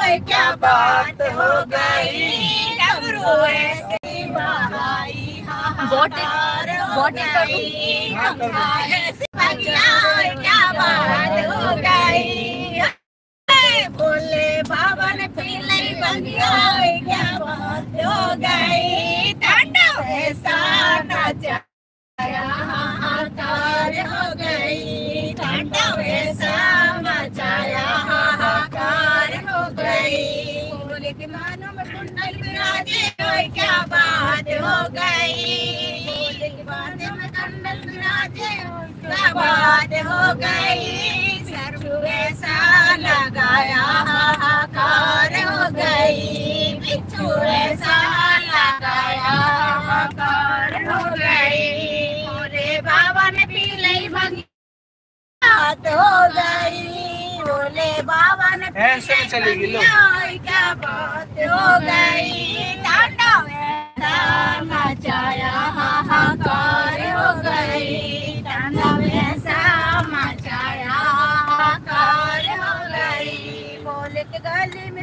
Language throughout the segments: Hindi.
ओए क्या बात हो गई? डमरू ऐसी बहाई bottle कर दूँ? क्या बात हो गई? बोले बाबा ने पीले बंगिया क्या बात हो गई? क्या बात हो गई क्या बात हो गई सरसू ऐसा लगाया हाहाकार हो गई बिच्छू ऐसा लगाया हाहाकार हो गई बोले बाबा ने पी ली भंगी बात हो गई बोले बाबा ने ऐसे चलेगी। भंगिया, क्या बात हो गई तांडव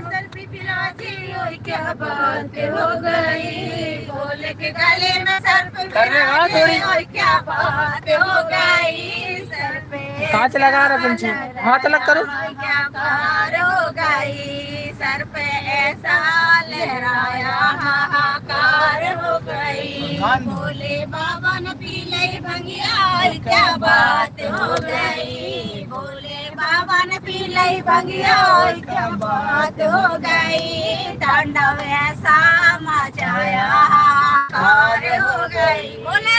सल्फी पिलाजी ओए क्या बात हो गई? बोले के गले में सल्फी कर रहे हो थोड़ी? ओए क्या बात हो गई? सर पे कांच लगा रहे पंछी। हाथ अलग करो। क्या बात हो गई? सर पे ऐसा लहराया हाहाकार हो गई। बोले बाबा ने पी ली भंगिया क्या बात हो गई? बाबा ने पी क्या बात हो गई। तांडव ऐसा मचाया हाहाकार हो गई। बोले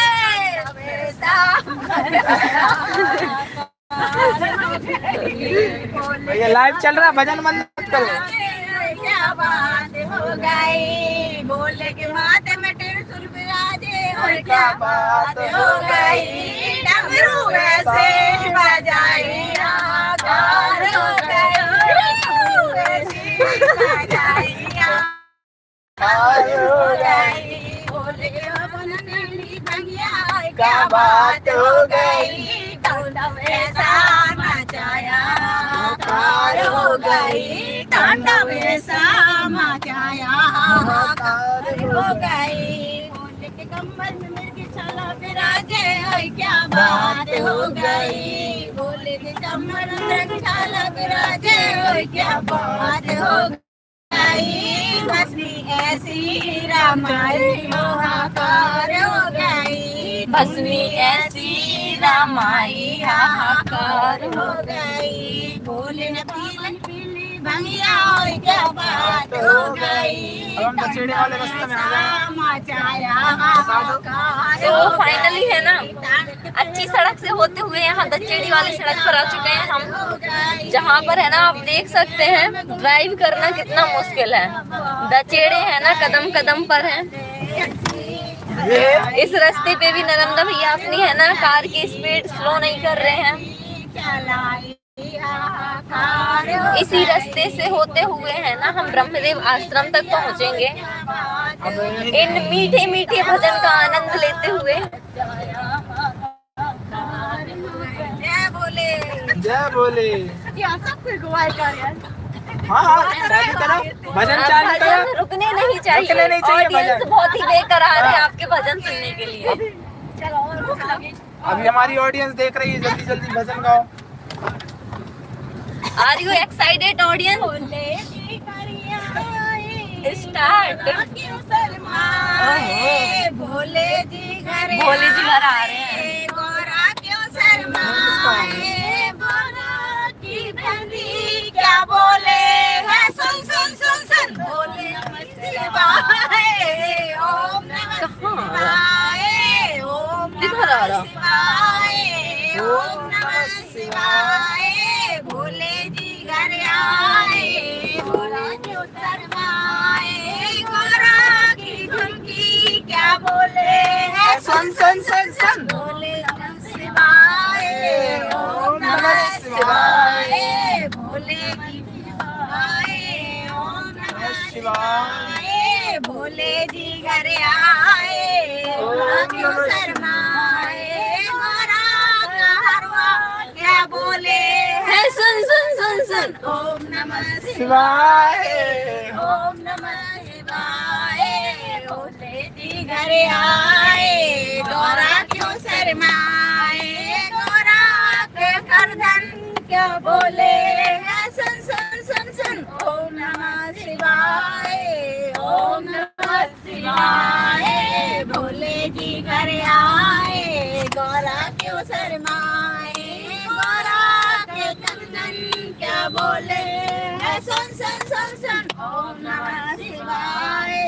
भैया लाइव चल रहा भजन मत करो। क्या बात हो गई? बोले के माथे में टिरसुल विराजे और क्या बात हो गई? डमरू ऐसे बजाई। हो गई बोले बाबा भंगिया क्या बात हो गई तांडव ऐसा नचाया हाहाकार हो गई तांडव ऐसा मचाया हाहाकार हो गई बोले के कमर में मिर्गी छाला विराजे क्या बात हो गई बोले के कमर में छाला विराजे क्या बात हो गई? भस्मी ऐसी रामाई हाहाकार हो गई बसनी ऐसी रामाई हाहाकार हो गई। भूल न भंगिया ओए क्या बात हो गई। तो फाइनली है ना, अच्छी सड़क से होते हुए यहाँ दचेड़ी वाली सड़क पर आ चुके हैं हम। जहाँ पर है ना, आप देख सकते हैं ड्राइव करना कितना मुश्किल है। दचेड़े है ना कदम कदम पर हैं। इस रास्ते पे भी नरेंद्र भैया अपनी है ना, कार की स्पीड स्लो नहीं कर रहे हैं। इसी रास्ते से होते हुए है ना हम ब्रह्मदेव आश्रम तक पहुँचेंगे। इन मीठे मीठे भजन का आनंद लेते हुए। जय बोले। जय बोले। यहाँ सब कोई गुवाई कर यार हाँ हाँ भजन चालू रुकने नहीं चाहिए। रुकने नहीं चाहिए ऑडियंस बहुत ही बेकरार है आपके भजन सुनने के लिए। अभी हमारी ऑडियंस देख रही है जल्दी जल्दी भजन गाओ। Are you excited audience start Bhole ji घर भोले जी घर आ रहे हैं। सुन सुन शिवाय ओम नमः शिवाय भोले की शिवाय ओम नमः शिवाय भोले जी घर आए क्यों शर्माए गोरा का क्या बोले है सुन सुन सुन सुन ओम नमः शिवाय ओम नमः शिवाय भोले जी घर आए गौरा शर्माए, गौरा के करधन क्या बोले? सुन सुन सुन सुन। ओम नमः शिवाय, ओम नमः शिवाय। भोले जी घर आए, गौरा क्यों शर्माए? गौरा करधन क्या बोले? सुन सुन सुन सुन। ओम नमः शिवाय